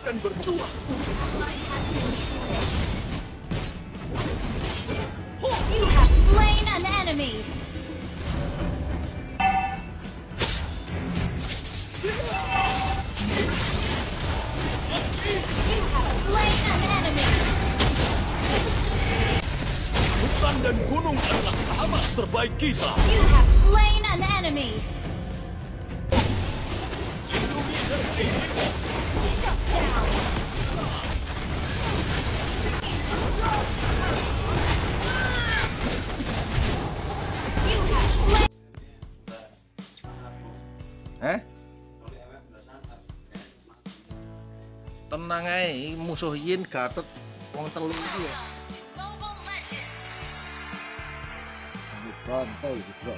akan berbuah. You have slain an enemy. You have slain an enemy. Hutan dan gunung adalah sahabat terbaik kita. You have slain an enemy. Eh? Tenang ae, musuh Yin Gatot wong telu iki ya. Mobile Legends. Ayo juga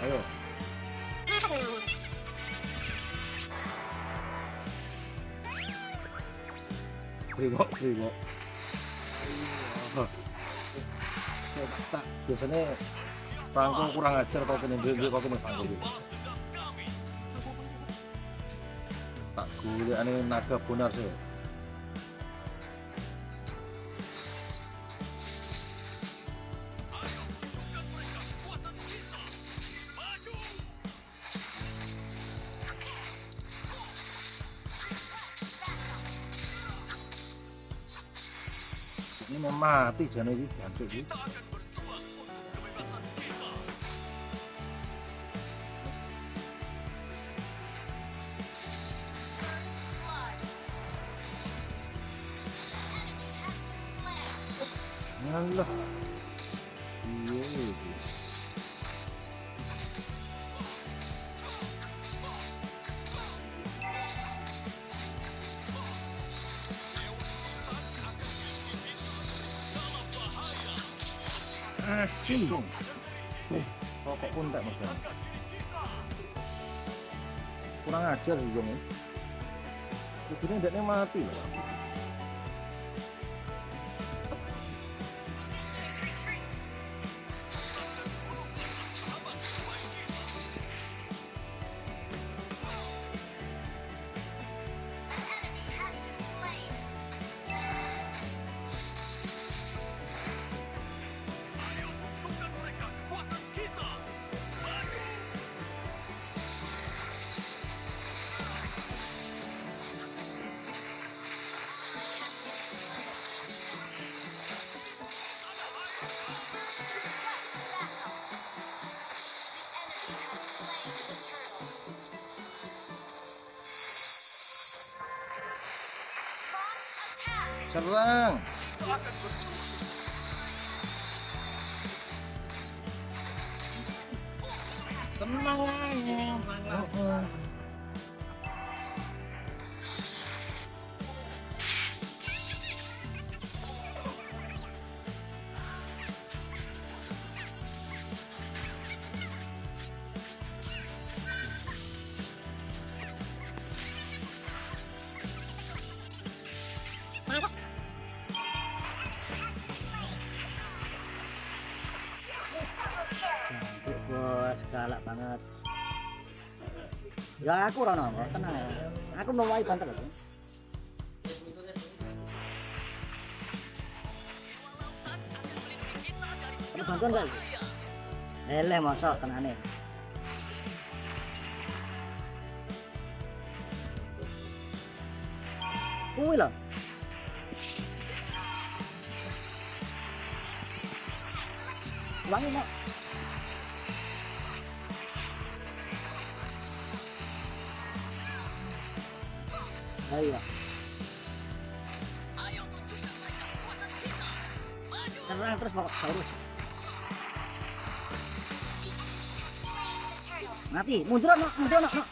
Tak, biasanya Franco kurang ajar kau kena dia kau kena Franco gitu. Tak gule ane naga bonar sih. Mau mati jangan ini jancuk ini. Alah. Asyik. Pokok pun tak megang. Kurang ajar sih Jong. Ndekne mati loh. Serang. Tenang aja. Galak banget. Ya aku bos. tenang ya. Aku mau wae banter lho. Ada bantuan guys. Eleh mosok tenane. Kuwi lho. Wangi mak. Ayo. Serang terus pokok saurus. Mati, mundur no, mundur no, no.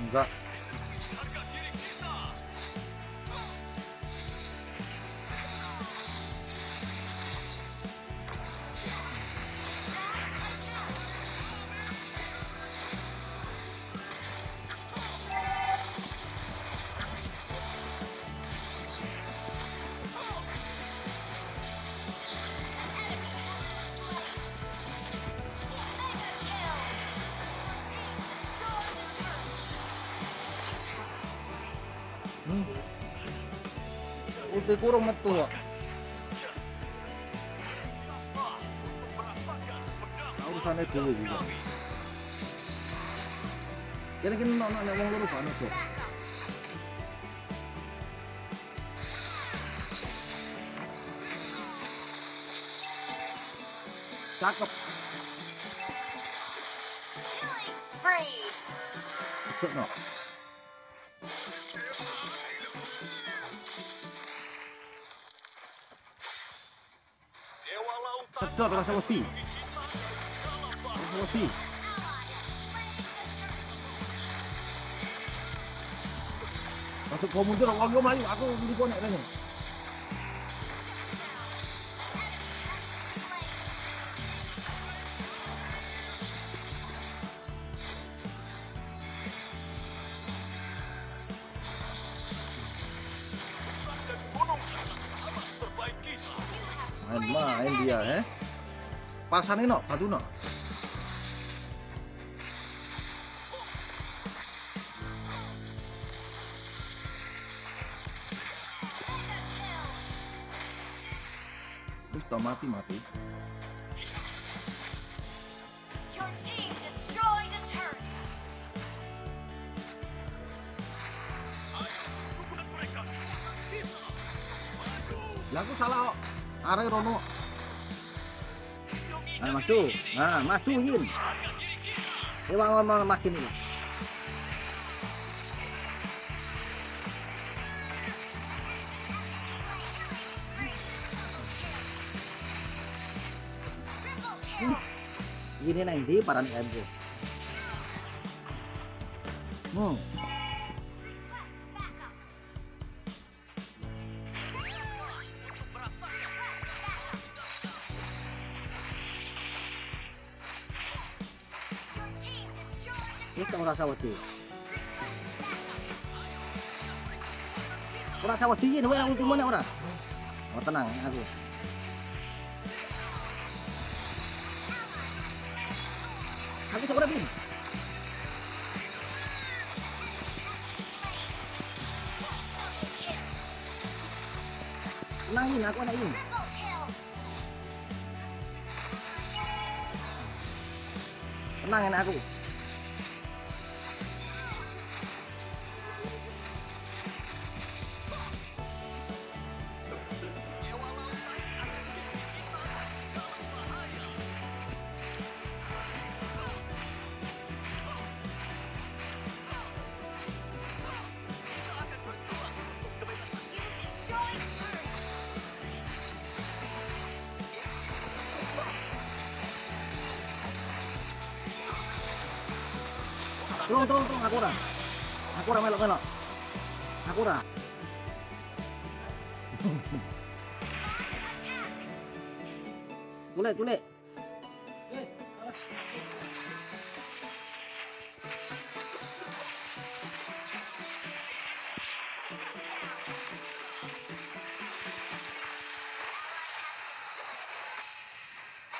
你看，Enggak. ulti kurung metu kok. Nah, urusannya dhewe juga. Kene kene nek wong loro kan ojo. Cakep. Killing spree. Lautan Sedot rasa wedi. Rasa wedi. Masuk kau mundur, aku kau melayu, aku di konek nanya. dan gunung adalah sahabat terbaik kita. Main-main dia, eh. Pasane no, batu no. Terus tau mati mati. Lah aku salah kok. Are rono. Ayo maju. Nah, masukin. Ewa ngomong makin ini. Gini nang di paran. Hmm. Turret. ora usah wedi. Ora usah wedi yen ora ultimo nek ora. Oh tenang aku. Aku sok ora bin. Tenangin aku anak ini. Tenangin aku. Turun turun turun aku ora. Aku ora melok-melok. Aku ora. Culik culik.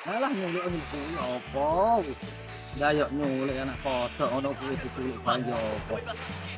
Alah nyulik niku ya apa? Ya yo nyulik anak kodok ono kuwi diculik bae ya apa? Koncone, buat waktu.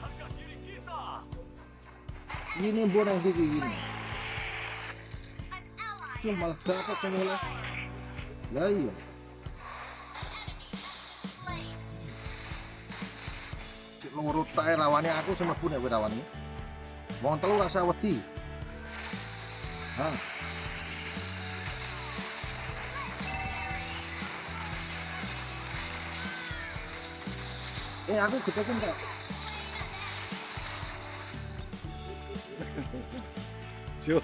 Harga diri kita. Ini buat yang gigi gini. Sih malah dapat malah. Lah iya. loro tae lawane aku sing mlebu nek kowe rawani. Wong telu rasa wedi. Hah. Eh aku gedekin kok. Jo.